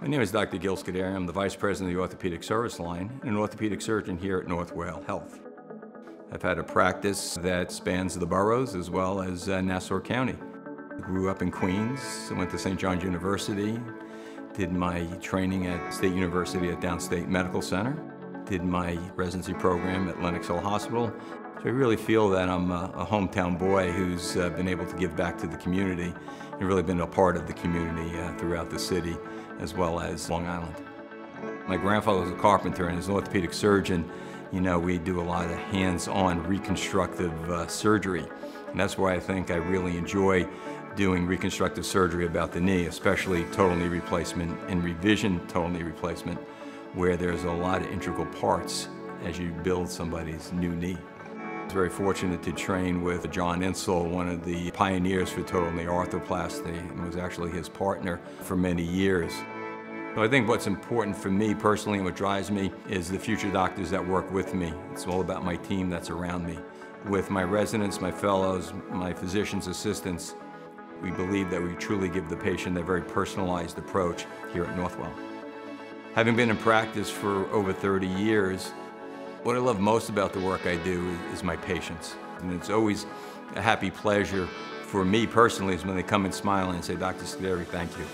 My name is Dr. Gil Scuderi. I'm the Vice President of the Orthopedic Service Line and an orthopedic surgeon here at Northwell Health. I've had a practice that spans the boroughs as well as uh, Nassau County. I grew up in Queens, I went to St. John's University, did my training at State University at Downstate Medical Center, did my residency program at Lenox Hill Hospital. So I really feel that I'm a, a hometown boy who's uh, been able to give back to the community and really been a part of the community uh, throughout the city as well as Long Island. My grandfather was a carpenter and as an orthopedic surgeon, you know, we do a lot of hands-on reconstructive uh, surgery. And that's why I think I really enjoy doing reconstructive surgery about the knee, especially total knee replacement and revision total knee replacement, where there's a lot of integral parts as you build somebody's new knee. Very fortunate to train with John Insall, one of the pioneers for total knee arthroplasty, and was actually his partner for many years. So I think what's important for me personally and what drives me is the future doctors that work with me. It's all about my team that's around me. With my residents, my fellows, my physician's assistants, we believe that we truly give the patient a very personalized approach here at Northwell. Having been in practice for over 30 years, what I love most about the work I do is my patients. And it's always a happy pleasure for me personally is when they come and smile and say, Dr. Scuderi, thank you.